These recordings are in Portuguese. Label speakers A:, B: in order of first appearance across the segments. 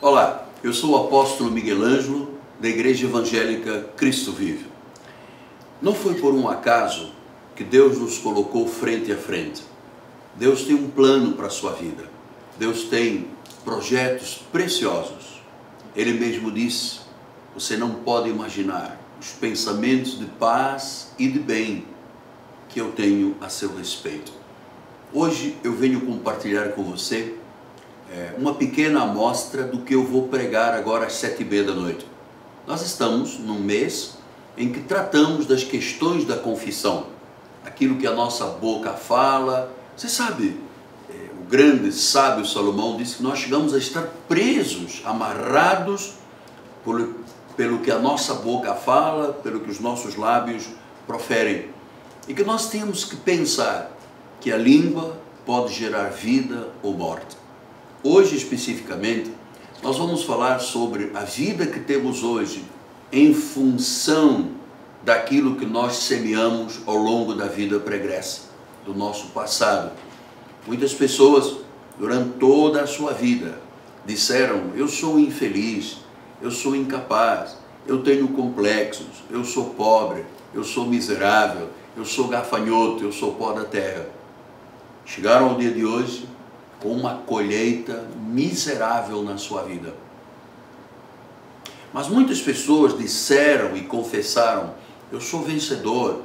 A: Olá, eu sou o apóstolo Miguel Ângelo, da Igreja Evangélica Cristo Vive. Não foi por um acaso que Deus nos colocou frente a frente. Deus tem um plano para a sua vida. Deus tem projetos preciosos. Ele mesmo disse: você não pode imaginar os pensamentos de paz e de bem que eu tenho a seu respeito. Hoje eu venho compartilhar com você é, uma pequena amostra do que eu vou pregar agora às sete e meia da noite. Nós estamos num mês em que tratamos das questões da confissão, aquilo que a nossa boca fala. Você sabe, é, o grande sábio Salomão disse que nós chegamos a estar presos, amarrados por, pelo que a nossa boca fala, pelo que os nossos lábios proferem. E que nós temos que pensar que a língua pode gerar vida ou morte. Hoje, especificamente, nós vamos falar sobre a vida que temos hoje em função daquilo que nós semeamos ao longo da vida pregressa, do nosso passado. Muitas pessoas, durante toda a sua vida, disseram: Eu sou infeliz, eu sou incapaz, eu tenho complexos, eu sou pobre, eu sou miserável, eu sou gafanhoto, eu sou pó da terra. Chegaram ao dia de hoje com uma colheita miserável na sua vida. Mas muitas pessoas disseram e confessaram: eu sou vencedor,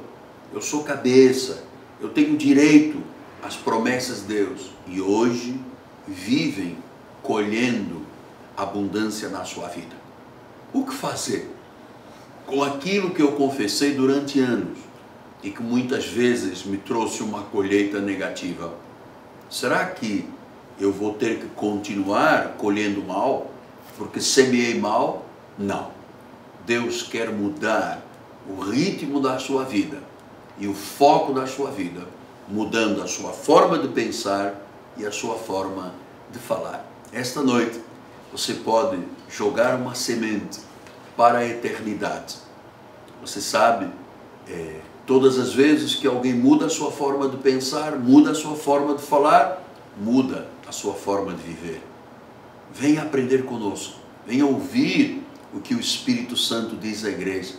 A: eu sou cabeça, eu tenho direito às promessas de Deus. E hoje vivem colhendo abundância na sua vida. O que fazer com aquilo que eu confessei durante anos e que muitas vezes me trouxe uma colheita negativa? Será que eu vou ter que continuar colhendo mal, porque semeei mal? Não. Deus quer mudar o ritmo da sua vida e o foco da sua vida, mudando a sua forma de pensar e a sua forma de falar. Esta noite você pode jogar uma semente para a eternidade. Você sabe, é, todas as vezes que alguém muda a sua forma de pensar, muda a sua forma de falar, muda a sua forma de viver. Venha aprender conosco, venha ouvir o que o Espírito Santo diz à igreja,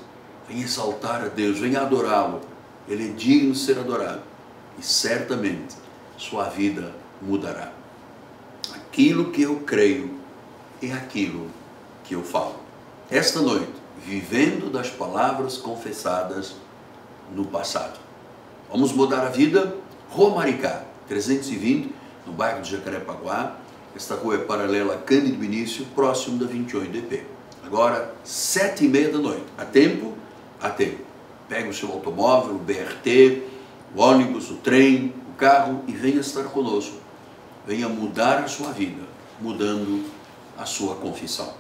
A: venha exaltar a Deus, venha adorá-lo. Ele é digno de ser adorado e certamente sua vida mudará. Aquilo que eu creio é aquilo que eu falo. Esta noite, vivendo das palavras confessadas no passado. Vamos mudar a vida? Rua Maricá, 320 no bairro de Jacarepaguá. Esta rua é paralela a Cândido Vinícius, próximo da 28 DP. Agora, sete e meia da noite. Há tempo? Há tempo. Pega o seu automóvel, o BRT, o ônibus, o trem, o carro e venha estar conosco. Venha mudar a sua vida, mudando a sua confissão.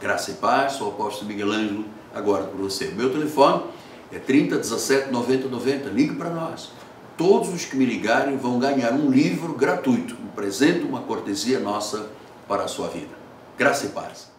A: Graça e paz, sou o apóstolo Miguel Ângelo, agora por você. Meu telefone é 30 17 90 90. Ligue para nós. Todos os que me ligarem vão ganhar um livro gratuito, um presente, uma cortesia nossa para a sua vida. Graça e paz.